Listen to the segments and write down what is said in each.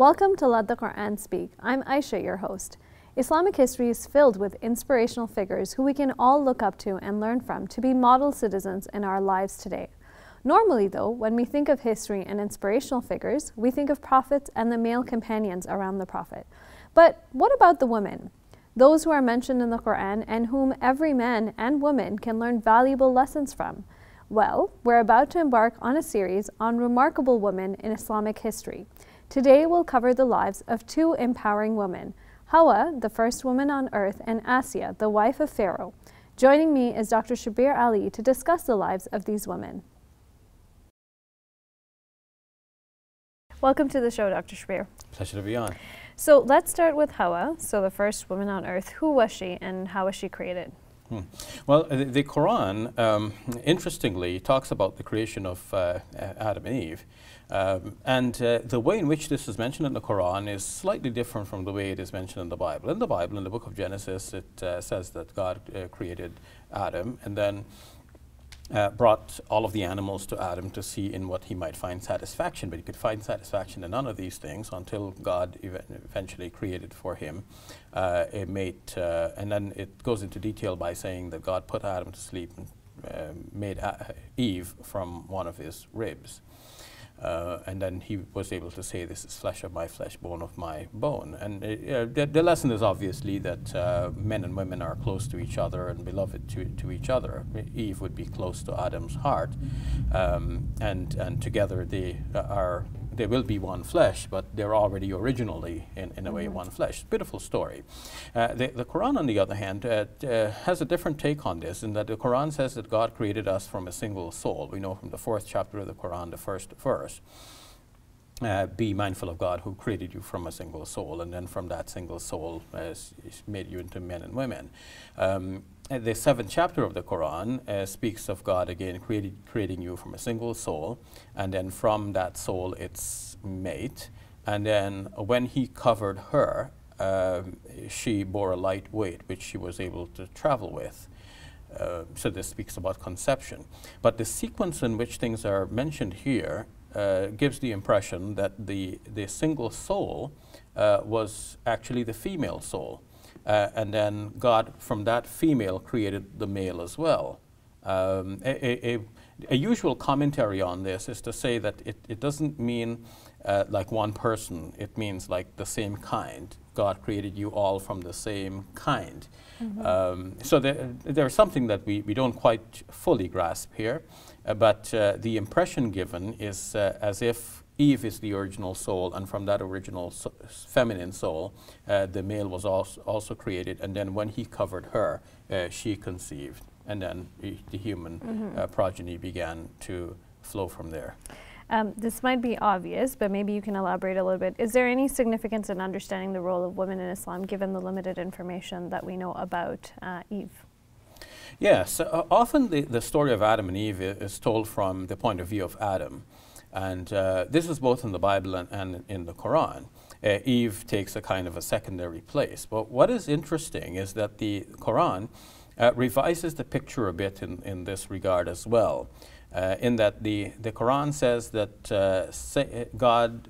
Welcome to Let the Quran Speak. I'm Aisha, your host. Islamic history is filled with inspirational figures who we can all look up to and learn from to be model citizens in our lives today. Normally, though, when we think of history and inspirational figures, we think of prophets and the male companions around the prophet. But what about the women? Those who are mentioned in the Quran and whom every man and woman can learn valuable lessons from. Well, we're about to embark on a series on remarkable women in Islamic history. Today we'll cover the lives of two empowering women, Hawa, the first woman on earth, and Asiya, the wife of Pharaoh. Joining me is Dr. Shabir Ally to discuss the lives of these women. Welcome to the show, Dr. Shabir. Pleasure to be on. So let's start with Hawa, so the first woman on earth. Who was she and how was she created? Hmm. Well, the, the Quran, um, interestingly, talks about the creation of uh, Adam and Eve. Um, and uh, the way in which this is mentioned in the Quran is slightly different from the way it is mentioned in the Bible. In the Bible, in the book of Genesis, it uh, says that God uh, created Adam and then uh, brought all of the animals to Adam to see in what he might find satisfaction. But he could find satisfaction in none of these things until God ev eventually created for him uh, a mate. Uh, and then it goes into detail by saying that God put Adam to sleep and made Eve from one of his ribs. Uh, and then he was able to say, This is flesh of my flesh, bone of my bone. And uh, the, the, lesson is obviously that uh, men and women are close to each other and beloved to, to each other. Eve would be close to Adam's heart, um, and, and together they are they will be one flesh, but they're already originally, in, in a way, mm -hmm. one flesh. Beautiful story. Uh, the, the, Quran, on the other hand, uh, uh, has a different take on this, in that the Quran says that God created us from a single soul. We know from the fourth chapter of the Quran, the first verse. Uh, be mindful of God who created you from a single soul, and then from that single soul uh, made you into men and women. Um, the seventh chapter of the Quran uh, speaks of God again created, creating you from a single soul, and then from that soul its mate. And then when he covered her, um, she bore a light weight, which she was able to travel with. Uh, so this speaks about conception. But the sequence in which things are mentioned here uh, gives the impression that the, the single soul uh, was actually the female soul. Uh, and then God, from that female, created the male as well. Um, a, a, a, usual commentary on this is to say that it, it doesn't mean uh, like one person, it means like the same kind. God created you all from the same kind. Mm -hmm. um, so there, there's something that we, we don't quite fully grasp here, uh, but uh, the impression given is uh, as if Eve is the original soul, and from that original so feminine soul, uh, the male was also, also created, and then when he covered her, uh, she conceived, and then the human mm -hmm. progeny began to flow from there. Um, this might be obvious, but maybe you can elaborate a little bit. Is there any significance in understanding the role of women in Islam given the limited information that we know about uh, Eve? Yes, uh, often the, the story of Adam and Eve is told from the point of view of Adam. And uh, this is both in the Bible and, and in the Quran. Uh, Eve takes a kind of a secondary place. But what is interesting is that the Quran uh, revises the picture a bit in, in this regard as well, uh, in that the, the Quran says that uh, God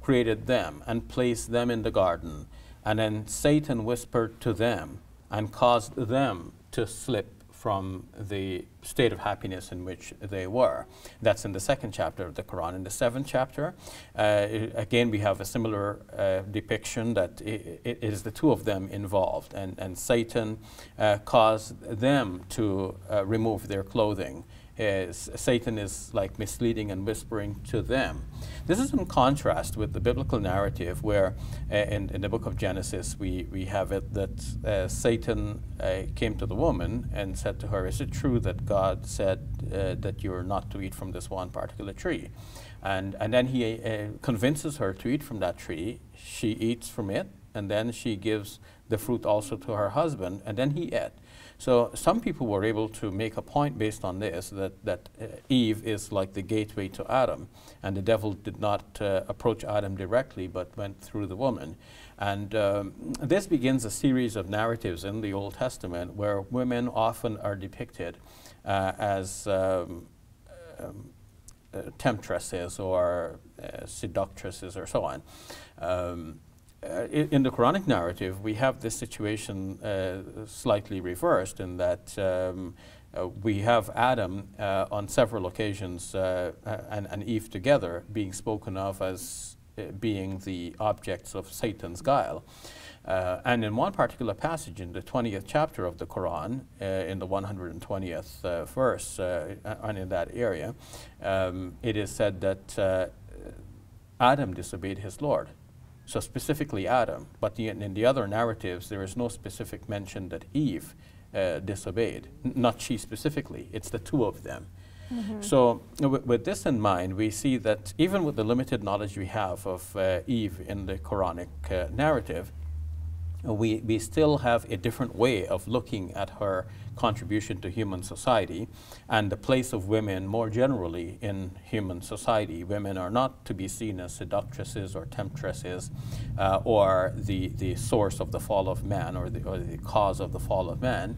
created them and placed them in the garden, and then Satan whispered to them and caused them to slip from the state of happiness in which they were. That's in the second chapter of the Quran. In the seventh chapter, uh, again, we have a similar uh, depiction that it, it is the two of them involved, and, and Satan uh, caused them to uh, remove their clothing is Satan is like misleading and whispering to them. This is in contrast with the biblical narrative where uh, in, in, the book of Genesis we, we have it that uh, Satan uh, came to the woman and said to her, is it true that God said uh, that you're not to eat from this one particular tree? And, and then he uh, convinces her to eat from that tree. She eats from it and then she gives the fruit also to her husband and then he ate. So some people were able to make a point based on this, that, that uh, Eve is like the gateway to Adam, and the devil did not uh, approach Adam directly, but went through the woman. And um, this begins a series of narratives in the Old Testament where women often are depicted uh, as um, um, uh, temptresses or uh, seductresses or so on. Uh, in the Quranic narrative, we have this situation uh, slightly reversed in that um, uh, we have Adam uh, on several occasions uh, and, and, Eve together being spoken of as being the objects of Satan's guile. and in one particular passage in the 20th chapter of the Quran, in the 120th verse, and in that area, um, it is said that Adam disobeyed his Lord. So specifically Adam, but the, in the other narratives, there is no specific mention that Eve uh, disobeyed. N not she specifically, it's the two of them. Mm -hmm. So with this in mind, we see that even with the limited knowledge we have of uh, Eve in the Quranic uh, narrative, we, we still have a different way of looking at her contribution to human society and the place of women more generally in human society. Women are not to be seen as seductresses or temptresses uh, or the, the source of the fall of man or the, or the cause of the fall of man.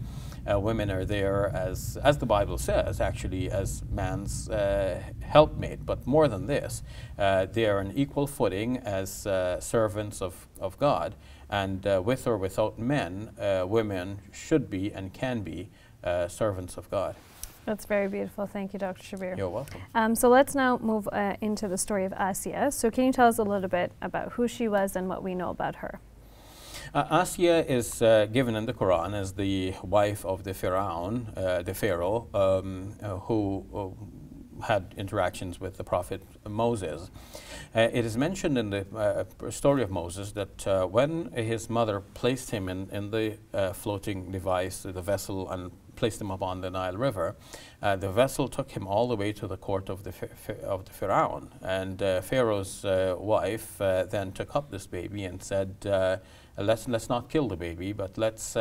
Uh, women are there as, as the Bible says, actually as man's uh, helpmate. But more than this, uh, they are on equal footing as uh, servants of, of God. And uh, with or without men, uh, women should be and can be uh, servants of God. That's very beautiful. Thank you, Dr. Shabir. You're welcome. Um, so let's now move uh, into the story of Asiya. So can you tell us a little bit about who she was and what we know about her? Uh, Asiya is uh, given in the Quran as the wife of the Pharaoh, uh, the Pharaoh, um, uh, who uh, had interactions with the prophet Moses. Uh, it is mentioned in the uh, story of Moses that uh, when his mother placed him in, in the uh, floating device, the vessel, and placed him upon the Nile River, uh, the vessel took him all the way to the court of the, of the Pharaoh. And uh, Pharaoh's wife then took up this baby and said, let's, let's not kill the baby, but let's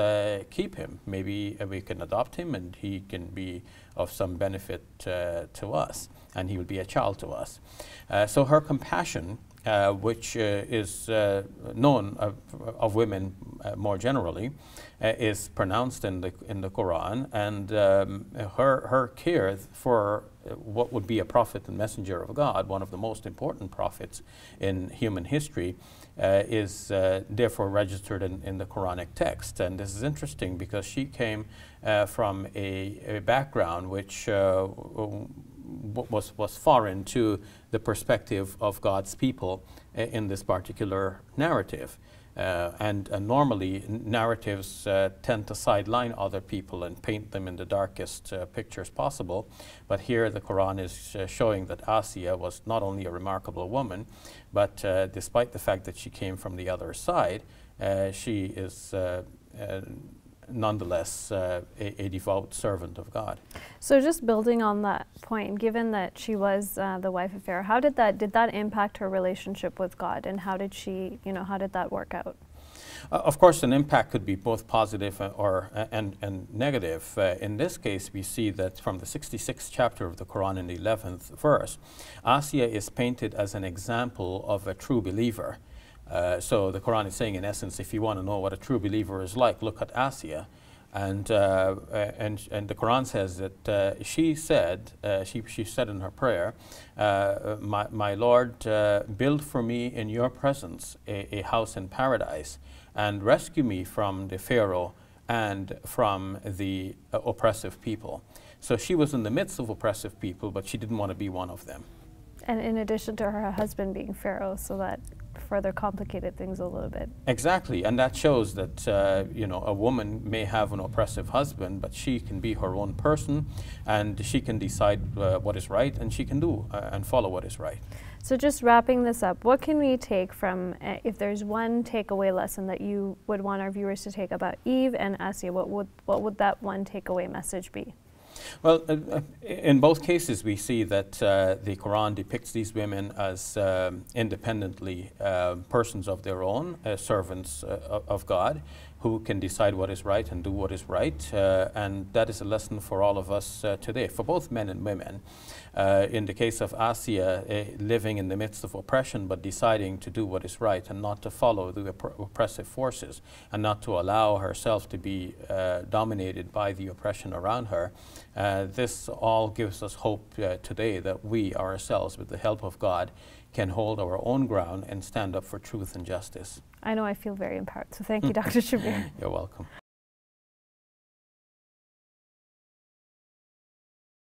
keep him. Maybe we can adopt him and he can be of some benefit to us and he will be a child to us. Uh, so her compassion, uh, which uh, is uh, known of, of women uh, more generally, uh, is pronounced in the in the Quran, and um, her her care for what would be a prophet and messenger of God, one of the most important prophets in human history, uh, is uh, therefore registered in, in, the Quranic text. And this is interesting because she came uh, from a, a, background which was, was foreign to the perspective of God's people in this particular narrative. Uh, and uh, normally narratives uh, tend to sideline other people and paint them in the darkest uh, pictures possible. But here the Quran is uh, showing that Asiya was not only a remarkable woman, but uh, despite the fact that she came from the other side, she is nonetheless uh, a, a, devout servant of God. So just building on that point, given that she was uh, the wife of Pharaoh, how did that did that impact her relationship with God, and how did she, you know, how did that work out? Uh, of course, an impact could be both positive or and, and negative. Uh, in this case, we see that from the 66th chapter of the Quran in the 11th verse, Asiya is painted as an example of a true believer. Uh, so the Quran is saying, in essence, if you want to know what a true believer is like, look at Asiya. And, uh, and, and the Quran says that uh, she said, uh, she, she said in her prayer, uh, my, my Lord, build for me in your presence a, a house in paradise and rescue me from the Pharaoh and from the oppressive people. So she was in the midst of oppressive people, but she didn't want to be one of them. And in addition to her husband being Pharaoh, so that further complicated things a little bit. Exactly, and that shows that uh, you know a woman may have an oppressive husband, but she can be her own person, and she can decide uh, what is right, and she can do uh, and follow what is right. So just wrapping this up, what can we take from, uh, if there's one takeaway lesson that you would want our viewers to take about Eve and Asiya, what would, what would that one takeaway message be? Well, uh, uh, in both cases, we see that uh, the Quran depicts these women as um, independently uh, persons of their own, servants uh, of God, who can decide what is right and do what is right. Uh, and that is a lesson for all of us uh, today, for both men and women. Uh, in the case of Asiya, uh, living in the midst of oppression, but deciding to do what is right and not to follow the opp oppressive forces and not to allow herself to be uh, dominated by the oppression around her. Uh, this all gives us hope uh, today that we ourselves, with the help of God, can hold our own ground and stand up for truth and justice. I know I feel very empowered. So thank you, Dr. Shabir. You're welcome.